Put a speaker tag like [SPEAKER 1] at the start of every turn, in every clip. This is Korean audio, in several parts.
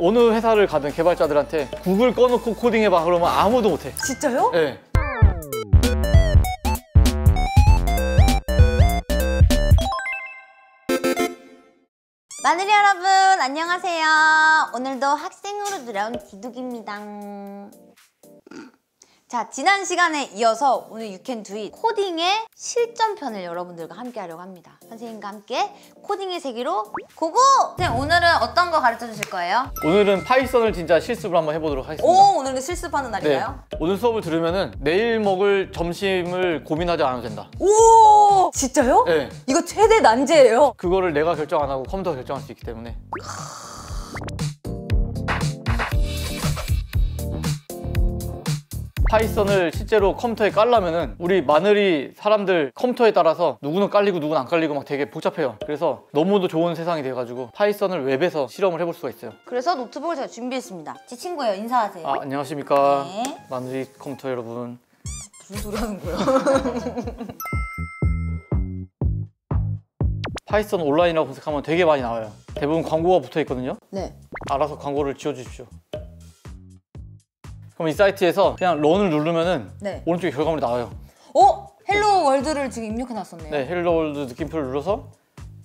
[SPEAKER 1] 어느 회사를 가든 개발자들한테 구글 꺼놓고 코딩해봐 그러면 아무도 못해.
[SPEAKER 2] 진짜요?
[SPEAKER 1] 네.
[SPEAKER 2] 마늘 여러분 안녕하세요. 오늘도 학생으로 들어온 디둑입니다. 자 지난 시간에 이어서 오늘 유캔 두잇 코딩의 실전편을 여러분들과 함께 하려고 합니다. 선생님과 함께 코딩의 세계로 go go! 선생님 오늘은 어떤 거 가르쳐 주실 거예요?
[SPEAKER 1] 오늘은 파이썬을 진짜 실습을 한번 해보도록 하겠습니다.
[SPEAKER 2] 오 오늘은 실습하는
[SPEAKER 1] 네.
[SPEAKER 2] 날인가요?
[SPEAKER 1] 오늘 수업을 들으면 은 내일 먹을 점심을 고민하지 않아도 된다.
[SPEAKER 2] 오 진짜요?
[SPEAKER 1] 네.
[SPEAKER 2] 이거 최대 난제예요.
[SPEAKER 1] 그거를 내가 결정 안 하고 컴퓨터가 결정할 수 있기 때문에. 파이썬을 실제로 컴퓨터에 깔려면은 우리 마늘이 사람들 컴퓨터에 따라서 누구는 깔리고 누구는 안 깔리고 막 되게 복잡해요. 그래서 너무도 좋은 세상이 돼가지고 파이썬을 웹에서 실험을 해볼 수가 있어요.
[SPEAKER 2] 그래서 노트북을 제가 준비했습니다. 제 친구예요. 인사하세요.
[SPEAKER 1] 아, 안녕하십니까.
[SPEAKER 2] 네.
[SPEAKER 1] 마늘이 컴퓨터 여러분.
[SPEAKER 2] 무슨 소리 하는 거야?
[SPEAKER 1] 파이썬 온라인이라고 검색하면 되게 많이 나와요. 대부분 광고가 붙어 있거든요.
[SPEAKER 2] 네.
[SPEAKER 1] 알아서 광고를 지워주십시오. 그럼 이 사이트에서 그냥 run을 누르면은
[SPEAKER 2] 네.
[SPEAKER 1] 오른쪽에 결과물이 나와요.
[SPEAKER 2] 어? hello world를 지금 입력해 놨었네요.
[SPEAKER 1] 네, hello world 느낌표를 눌러서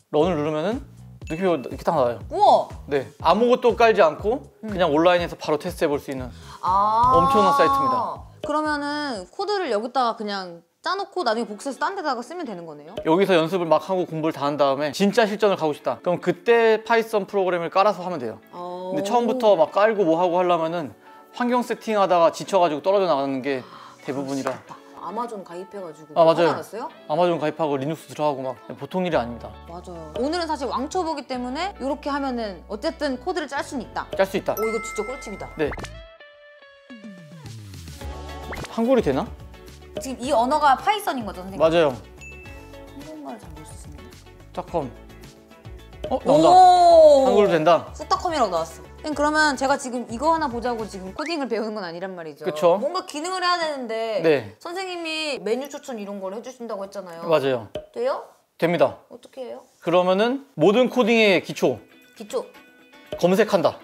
[SPEAKER 1] run을 누르면은 느낌표 이렇게 딱 나와요.
[SPEAKER 2] 우와.
[SPEAKER 1] 네, 아무것도 깔지 않고 그냥 온라인에서 바로 테스트해 볼 수 있는
[SPEAKER 2] 아.
[SPEAKER 1] 엄청난 사이트입니다.
[SPEAKER 2] 그러면은 코드를 여기다가 그냥 짜놓고 나중에 복사해서 딴 데다가 쓰면 되는 거네요?
[SPEAKER 1] 여기서 연습을 막 하고 공부를 다 한 다음에 진짜 실전을 가고 싶다. 그럼 그때 파이썬 프로그램을 깔아서 하면 돼요. 근데 처음부터 막 깔고 뭐 하고 하려면은 환경 세팅하다가 지쳐가지고 떨어져 나가는 게 대부분이라
[SPEAKER 2] 아마존 가입해가지고
[SPEAKER 1] 아, 맞아요.
[SPEAKER 2] 하지 않았어요?
[SPEAKER 1] 아마존 가입하고 리눅스 들어가고 막 보통 일이 아닙니다.
[SPEAKER 2] 맞아요. 오늘은 사실 왕초보기 때문에 이렇게 하면은 어쨌든 코드를 짤 수는 있다.
[SPEAKER 1] 짤 수 있다.
[SPEAKER 2] 오 이거 진짜 꿀팁이다.
[SPEAKER 1] 네. 한글이 되나?
[SPEAKER 2] 지금 이 언어가 파이썬인 거죠, 선생님?
[SPEAKER 1] 맞아요.
[SPEAKER 2] 한국말을 잘 모르겠습니다.
[SPEAKER 1] 짝컴. 어 나온다.
[SPEAKER 2] 오.
[SPEAKER 1] 한글로 된다.
[SPEAKER 2] 쑥닷컴이라고 나왔어. 그러면 제가 지금 이거 하나 보자고 지금 코딩을 배우는 건 아니란 말이죠.
[SPEAKER 1] 그쵸.
[SPEAKER 2] 뭔가 기능을 해야 되는데
[SPEAKER 1] 네.
[SPEAKER 2] 선생님이 메뉴 추천 이런 걸 해주신다고 했잖아요.
[SPEAKER 1] 맞아요.
[SPEAKER 2] 돼요?
[SPEAKER 1] 됩니다.
[SPEAKER 2] 어떻게 해요?
[SPEAKER 1] 그러면은 모든 코딩의 기초
[SPEAKER 2] 기초
[SPEAKER 1] 검색한다.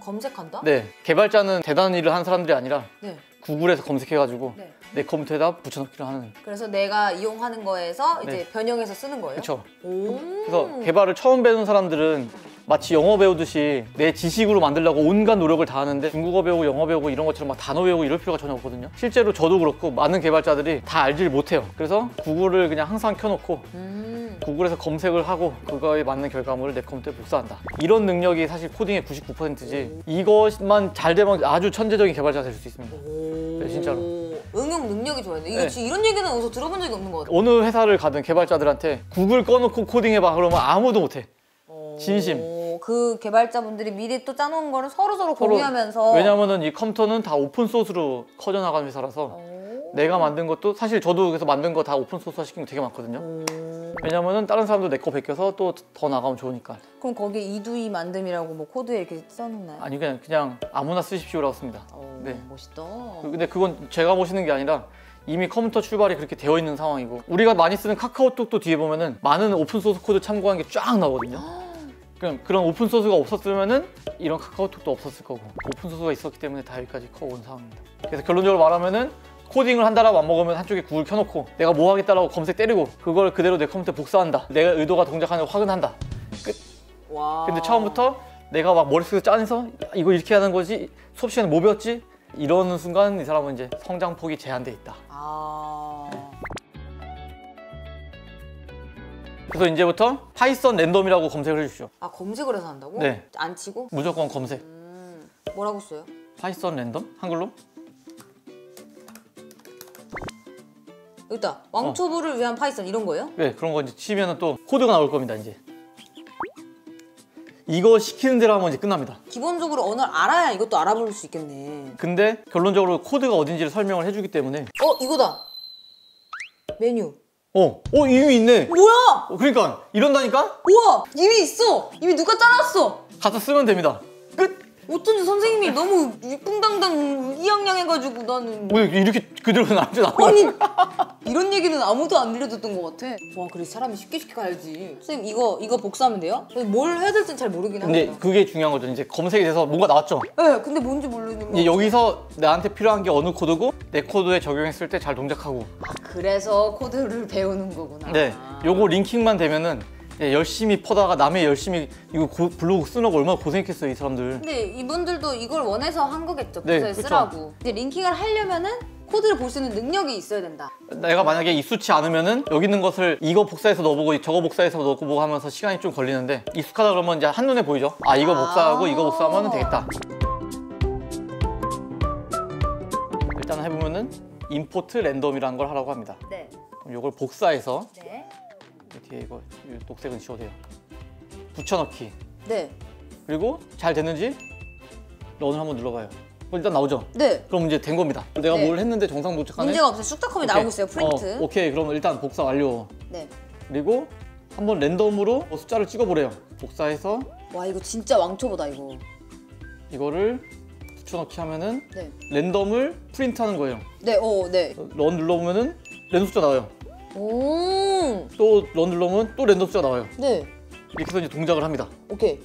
[SPEAKER 2] 검색한다?
[SPEAKER 1] 네. 개발자는 대단한 일을 한 사람들이 아니라
[SPEAKER 2] 네.
[SPEAKER 1] 구글에서 검색해가지고
[SPEAKER 2] 네.
[SPEAKER 1] 내 컴퓨터에다 붙여넣기를 하는.
[SPEAKER 2] 그래서 내가 이용하는 거에서 이제
[SPEAKER 1] 네.
[SPEAKER 2] 변형해서 쓰는 거예요?
[SPEAKER 1] 그렇죠.
[SPEAKER 2] 오.
[SPEAKER 1] 그래서 개발을 처음 배우는 사람들은 마치 영어 배우듯이 내 지식으로 만들려고 온갖 노력을 다 하는데 중국어 배우고 영어 배우고 이런 것처럼 막 단어 배우고 이럴 필요가 전혀 없거든요. 실제로 저도 그렇고 많은 개발자들이 다 알지를 못해요. 그래서 구글을 그냥 항상 켜놓고
[SPEAKER 2] 음.
[SPEAKER 1] 구글에서 검색을 하고 그거에 맞는 결과물을 내 컴퓨터에 복사한다. 이런 능력이 사실 코딩의 99%지 이것만 잘 되면 아주 천재적인 개발자가 될 수 있습니다. 네, 진짜로.
[SPEAKER 2] 응용 능력이 좋아야 돼. 이거
[SPEAKER 1] 네.
[SPEAKER 2] 이런 얘기는 어디서 들어본 적이 없는 것 같아.
[SPEAKER 1] 어느 회사를 가든 개발자들한테 구글 꺼놓고 코딩해봐 그러면 아무도 못해. 진심.
[SPEAKER 2] 오, 그 개발자분들이 미리 또 짜놓은 거를 서로 서로
[SPEAKER 1] 서로-
[SPEAKER 2] 공유하면서
[SPEAKER 1] 왜냐면은 이 컴퓨터는 다 open source로 커져 나가는 회사라서
[SPEAKER 2] 오.
[SPEAKER 1] 내가 만든 것도 사실 저도 그래서 만든 거 다 open source화 시킨 거 되게 많거든요.
[SPEAKER 2] 오.
[SPEAKER 1] 왜냐면은 다른 사람도 내 거 베껴서 또 더 나가면 좋으니까.
[SPEAKER 2] 그럼 거기에 이두희 만듦이라고 뭐 코드에 이렇게 써놓나요?
[SPEAKER 1] 아니 그냥 그냥 아무나 쓰십시오라고 씁니다.
[SPEAKER 2] 오,
[SPEAKER 1] 네.
[SPEAKER 2] 멋있다.
[SPEAKER 1] 근데 그건 제가 보시는 게 아니라 이미 컴퓨터 출발이 그렇게 되어 있는 상황이고 우리가 많이 쓰는 카카오톡도 뒤에 보면은 많은 open source 코드 참고한 게 쫙 나오거든요. 그럼 그런 open source가 없었으면은 이런 카카오톡도 없었을 거고 open source가 있었기 때문에 다 여기까지 커 온 상황입니다. 그래서 결론적으로 말하면은 코딩을 한다라고 맘먹으면 한쪽에 구글 켜놓고 내가 뭐 하겠다라고 검색 때리고 그걸 그대로 내 컴퓨터에 복사한다. 내가 의도가 동작하는 걸 확인한다.
[SPEAKER 2] 와.
[SPEAKER 1] 근데 처음부터 내가 막 머릿속에 짜내서 이거 이렇게 하는 거지 수업 시간에 뭐 배웠지? 이러는 순간 이 사람은 이제 성장폭이 제한돼 있다.
[SPEAKER 2] 아.
[SPEAKER 1] 그래서 이제부터 파이썬 랜덤이라고 검색을 해주십시오.
[SPEAKER 2] 아 검색을 해서 한다고?
[SPEAKER 1] 네.
[SPEAKER 2] 안 치고?
[SPEAKER 1] 무조건 검색.
[SPEAKER 2] 음. 뭐라고 써요?
[SPEAKER 1] 파이썬 랜덤? 한글로?
[SPEAKER 2] 여기다 왕초보를 위한 파이썬 이런 거예요?
[SPEAKER 1] 네, 그런 거 이제 치면은 또 코드가 나올 겁니다, 이제. 이거 시키는 대로 하면 이제 끝납니다.
[SPEAKER 2] 기본적으로 언어를 알아야 이것도 알아볼 수 있겠네.
[SPEAKER 1] 근데 결론적으로 코드가 어딘지를 설명을 해주기 때문에
[SPEAKER 2] 어 이거다. 메뉴.
[SPEAKER 1] 어, 어 이미 있네.
[SPEAKER 2] 뭐야?
[SPEAKER 1] 어, 그러니까 이런다니까
[SPEAKER 2] 우와 이미 있어. 이미 누가 짜놨어.
[SPEAKER 1] 가서 쓰면 됩니다. 끝.
[SPEAKER 2] 어쩐지 선생님이 너무 위풍당당 이양양해가지고 나는
[SPEAKER 1] 왜 이렇게 그대로 나한테 나와?
[SPEAKER 2] 아니 이런 얘기는 아무도 안 들려줬던 것 같아. 와 그래 사람이 쉽게 쉽게 가야지. 선생님 이거 이거 복사하면 돼요? 뭘 해야 될지는 잘 모르긴
[SPEAKER 1] 근데
[SPEAKER 2] 합니다.
[SPEAKER 1] 그게 중요한 거죠. 이제 검색이 돼서 뭔가 나왔죠.
[SPEAKER 2] 네, 근데 뭔지 모르는 거.
[SPEAKER 1] 여기서 나한테 필요한 게 어느 코드고 내 코드에 적용했을 때 잘 동작하고.
[SPEAKER 2] 아, 그래서 코드를 배우는 거구나.
[SPEAKER 1] 네, 요거 링킹만 되면은 이제 열심히 퍼다가 남의 열심히 이거 고- 블로그 쓰느라고 얼마나 고생했겠어요 이 사람들.
[SPEAKER 2] 근데 이분들도 이걸 원해서 한 거겠죠.
[SPEAKER 1] 네, 그쵸.
[SPEAKER 2] 쓰라고. 근데 링킹을 하려면은 코드를 볼 수 있는 능력이 있어야 된다.
[SPEAKER 1] 내가 만약에 익숙치 않으면은 여기 있는 것을 이거 복사해서 넣어보고 저거 복사해서 넣어보고 하면서 시간이 좀 걸리는데 익숙하다 그러면 이제 한눈에 보이죠. 아 이거 복사하고
[SPEAKER 2] 아.
[SPEAKER 1] 이거 복사하면 되겠다. 일단 해보면은 임포트 랜덤이라는 걸 하라고 합니다.
[SPEAKER 2] 네.
[SPEAKER 1] 그럼 이걸 복사해서
[SPEAKER 2] 네.
[SPEAKER 1] 이 뒤에 이거 이 녹색은 지워도 돼요. 붙여넣기.
[SPEAKER 2] 네.
[SPEAKER 1] 그리고 잘 됐는지 런을 한번 눌러봐요. 일단 나오죠.
[SPEAKER 2] 네.
[SPEAKER 1] 그럼 이제 된 겁니다. 내가
[SPEAKER 2] 네.
[SPEAKER 1] 뭘 했는데 정상 도착하네.
[SPEAKER 2] 문제가 없어요.
[SPEAKER 1] 오케이.
[SPEAKER 2] 나오고 있어요. 프린트.
[SPEAKER 1] 어, 오케이. 그럼 일단 복사 완료.
[SPEAKER 2] 네.
[SPEAKER 1] 그리고 한번 랜덤으로 숫자를 찍어보래요. 복사해서
[SPEAKER 2] 와 이거 진짜 왕초보다 이거.
[SPEAKER 1] 이거를 붙여넣기 하면은
[SPEAKER 2] 네.
[SPEAKER 1] 랜덤을 프린트하는 거예요.
[SPEAKER 2] 네. 오 네.
[SPEAKER 1] 런 눌러보면은 랜덤 숫자 나와요.
[SPEAKER 2] 오.
[SPEAKER 1] 또런 눌러보면 또 랜덤 숫자 나와요.
[SPEAKER 2] 네.
[SPEAKER 1] 이렇게 해서 이제 동작을 합니다.
[SPEAKER 2] 오케이.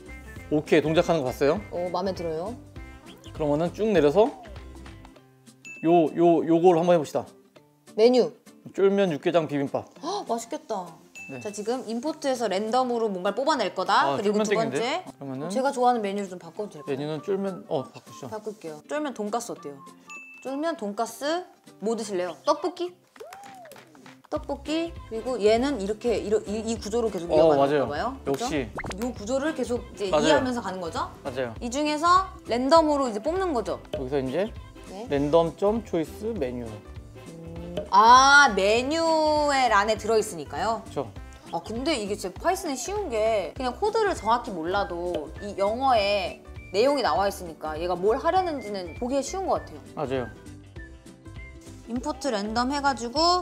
[SPEAKER 1] 오케이 동작하는 거 봤어요?
[SPEAKER 2] 어 마음에 들어요.
[SPEAKER 1] 그러면은 쭉 내려서 요 요 요걸 한번 해봅시다.
[SPEAKER 2] 메뉴.
[SPEAKER 1] 쫄면 육개장 비빔밥.
[SPEAKER 2] 헉, 맛있겠다.
[SPEAKER 1] 네.
[SPEAKER 2] 자 지금 임포트에서 랜덤으로 뭔가를 뽑아낼 거다.
[SPEAKER 1] 아,
[SPEAKER 2] 그리고 두? 번째
[SPEAKER 1] 그러면은
[SPEAKER 2] 제가 좋아하는 메뉴를 좀 바꿔도 될까요?
[SPEAKER 1] 메뉴는 쫄면 어 바꾸시죠.
[SPEAKER 2] 바꿀게요. 쫄면 돈가스 어때요? 쫄면 돈가스 뭐 드실래요? 떡볶이? 떡볶이 그리고 얘는 이렇게 이러, 이, 이 구조로 계속
[SPEAKER 1] 어
[SPEAKER 2] 이어가는
[SPEAKER 1] 맞아요.
[SPEAKER 2] 건가요?
[SPEAKER 1] 역시
[SPEAKER 2] 이 구조를 계속 이제
[SPEAKER 1] 맞아요.
[SPEAKER 2] 이해하면서 가는 거죠?
[SPEAKER 1] 맞아요.
[SPEAKER 2] 이 중에서 랜덤으로 이제 뽑는 거죠.
[SPEAKER 1] 여기서 이제
[SPEAKER 2] 네.
[SPEAKER 1] 랜덤 점 choice 메뉴.
[SPEAKER 2] 아 메뉴의 란에 들어 있으니까요.
[SPEAKER 1] 그렇죠.
[SPEAKER 2] 아 근데 이게 진짜 파이썬이 쉬운 게 그냥 코드를 정확히 몰라도 이 영어에 내용이 나와 있으니까 얘가 뭘 하려는지는 보기에 쉬운 것 같아요.
[SPEAKER 1] 맞아요.
[SPEAKER 2] 임포트 랜덤 해가지고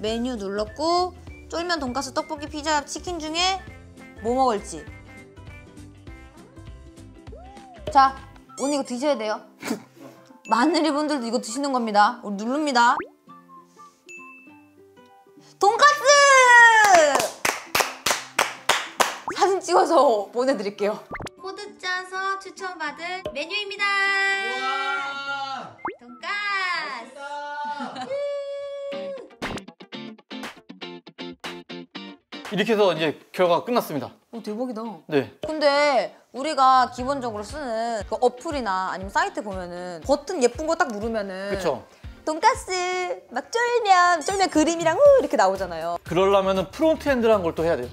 [SPEAKER 2] 메뉴 눌렀고 쫄면, 돈가스, 떡볶이, 피자, 치킨 중에 뭐 먹을지. 자 오늘 이거 드셔야 돼요. 마늘이 분들도 이거 드시는 겁니다. 우리 누릅니다. 돈가스! 사진 찍어서 보내드릴게요. 코드 짜서 추천받은 메뉴입니다
[SPEAKER 1] 이렇게 해서 이제 결과가 끝났습니다.
[SPEAKER 2] 오 대박이다
[SPEAKER 1] 네.
[SPEAKER 2] 근데 우리가 기본적으로 쓰는 그 어플이나 아니면 사이트 보면은 버튼 예쁜 거 딱 누르면은
[SPEAKER 1] 그렇죠.
[SPEAKER 2] 돈가스 막 쫄면 쫄면 그림이랑 우 이렇게 나오잖아요
[SPEAKER 1] 그러려면은 frontend라는 걸 또 해야 돼요.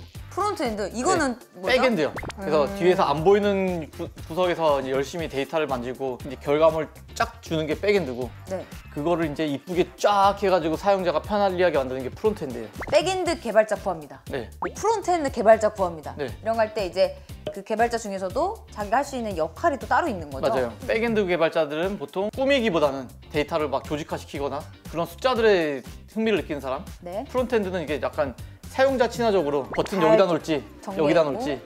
[SPEAKER 2] frontend 이거는 뭐죠?
[SPEAKER 1] 네. backend요. 그래서
[SPEAKER 2] 음.
[SPEAKER 1] 뒤에서 안 보이는 구, 구석에서 열심히 데이터를 만지고 이제 결과물 쫙 주는 게 backend고
[SPEAKER 2] 네
[SPEAKER 1] 그거를 이제 이쁘게 쫙 해가지고 사용자가 편리하게 만드는 게 frontend예요.
[SPEAKER 2] backend 개발자 포함입니다
[SPEAKER 1] 네.
[SPEAKER 2] 뭐 frontend 개발자 포함입니다
[SPEAKER 1] 네.
[SPEAKER 2] 이런 거 할 때 이제 그 개발자 중에서도 자기가 할 수 있는 역할이 또 따로 있는 거죠
[SPEAKER 1] 맞아요. backend 개발자들은 보통 꾸미기보다는 데이터를 막 조직화시키거나 그런 숫자들에 흥미를 느끼는 사람.
[SPEAKER 2] 네
[SPEAKER 1] frontend는 이게 약간 사용자 친화적으로 버튼
[SPEAKER 2] 잘
[SPEAKER 1] 여기다 놓을지
[SPEAKER 2] 정리하고.
[SPEAKER 1] 여기다 놓을지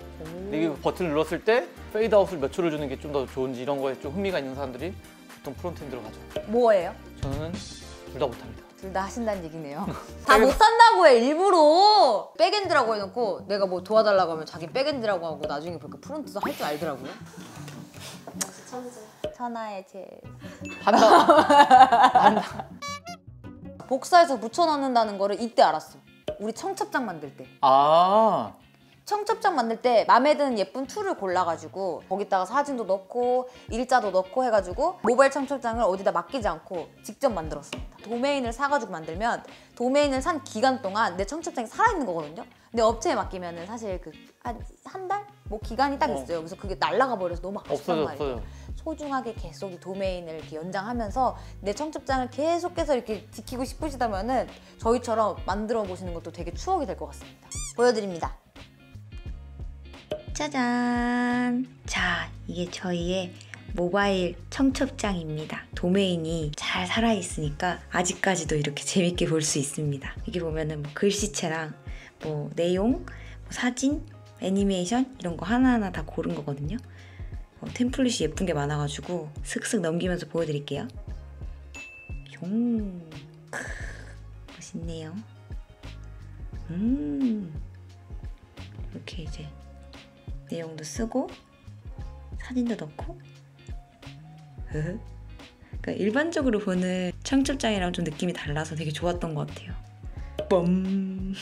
[SPEAKER 1] 이게 버튼을 눌렀을 때 페이드 아웃을 몇 초를 주는 게 좀 더 좋은지 이런 거에 좀 흥미가 있는 사람들이 보통 frontend로 가죠.
[SPEAKER 2] 뭐예요?
[SPEAKER 1] 저는 둘 다 못합니다.
[SPEAKER 2] 둘 다 하신다는 얘기네요. 다 못한다고 해 일부러 backend라고 해놓고 내가 뭐 도와달라고 하면 자기 backend라고 하고 나중에 보니까 front도 할 줄 알더라고요. 천하의 제
[SPEAKER 1] 한다.
[SPEAKER 2] 복사해서 붙여넣는다는 거를 이때 알았어. 우리 청첩장 만들 때.
[SPEAKER 1] 아
[SPEAKER 2] 청첩장 만들 때 마음에 드는 예쁜 tool을 골라가지고 거기다가 사진도 넣고 일자도 넣고 해가지고 모바일 청첩장을 어디다 맡기지 않고 직접 만들었습니다. 도메인을 사가지고 만들면 도메인을 산 기간 동안 내 청첩장이 살아있는 거거든요. 근데 업체에 맡기면은 사실 그 한 달? 뭐 기간이 딱
[SPEAKER 1] 어.
[SPEAKER 2] 있어요. 그래서 그게 날라가 버려서 너무 아쉽단 말이에요.
[SPEAKER 1] 없어져.
[SPEAKER 2] 소중하게 계속 이 도메인을 이렇게 연장하면서 내 청첩장을 계속해서 이렇게 지키고 싶으시다면은 저희처럼 만들어 보시는 것도 되게 추억이 될 것 같습니다. 보여드립니다.
[SPEAKER 3] 짜잔! 자, 이게 저희의 모바일 청첩장입니다. 도메인이 잘 살아있으니까 아직까지도 이렇게 재밌게 볼 수 있습니다. 여기 보면은 뭐 글씨체랑 뭐 내용, 뭐 사진, 애니메이션 이런 거 하나하나 다 고른 거거든요. 어, 템플릿이 예쁜 게 많아가지고 슥슥 넘기면서 보여드릴게요. 용 크, 멋있네요. 음 이렇게 이제 내용도 쓰고 사진도 넣고. 그러니까 일반적으로 보는 청첩장이랑 좀 느낌이 달라서 되게 좋았던 것 같아요. 뻔.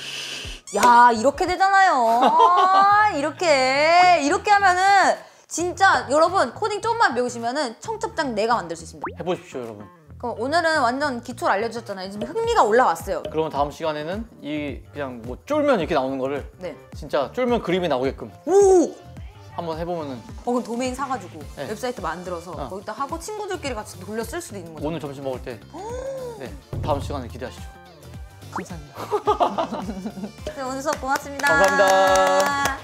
[SPEAKER 2] 야 이렇게 되잖아요. 아, 이렇게 이렇게 하면은 진짜 여러분 코딩 좀만 배우시면은 청첩장 내가 만들 수 있습니다.
[SPEAKER 1] 해보십시오 여러분.
[SPEAKER 2] 그럼 오늘은 완전 기초를 알려주셨잖아요. 지금 흥미가 올라왔어요.
[SPEAKER 1] 그러면 다음 시간에는 이 그냥 뭐 쫄면 이렇게 나오는 거를
[SPEAKER 2] 네.
[SPEAKER 1] 진짜 쫄면 그림이 나오게끔
[SPEAKER 2] 오.
[SPEAKER 1] 한번 해보면은
[SPEAKER 2] 어, 그럼 도메인 사가지고
[SPEAKER 1] 네.
[SPEAKER 2] 웹사이트 만들어서
[SPEAKER 1] 어.
[SPEAKER 2] 거기다 하고 친구들끼리 같이 돌려 쓸 수도 있는 거죠.
[SPEAKER 1] 오늘 점심 먹을 때 네, 다음 시간에 기대하시죠.
[SPEAKER 2] 감사합니다. 네, 오늘 수업 고맙습니다.
[SPEAKER 1] 감사합니다.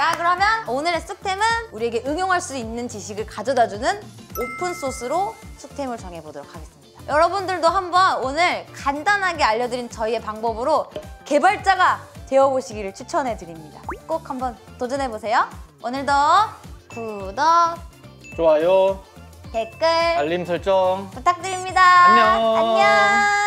[SPEAKER 2] 자 그러면 오늘의 쑥템은 우리에게 응용할 수 있는 지식을 가져다주는 오픈소스로 쑥템을 정해보도록 하겠습니다. 여러분들도 한번 오늘 간단하게 알려드린 저희의 방법으로 개발자가 되어보시기를 추천해드립니다. 꼭 한번 도전해보세요. 오늘도 구독,
[SPEAKER 1] 좋아요,
[SPEAKER 2] 댓글
[SPEAKER 1] 알림 설정.
[SPEAKER 2] 부탁드립니다.
[SPEAKER 1] 안녕.
[SPEAKER 2] 안녕.